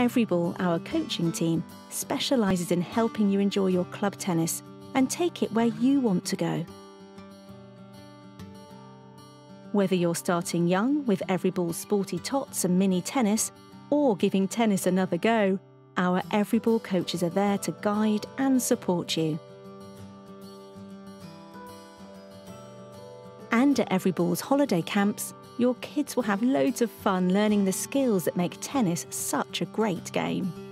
Everyball, our coaching team, specialises in helping you enjoy your club tennis and take it where you want to go. Whether you're starting young with Everyball sporty tots and mini tennis, or giving tennis another go, our Everyball coaches are there to guide and support you. And at Everyball's holiday camps, your kids will have loads of fun learning the skills that make tennis such a great game.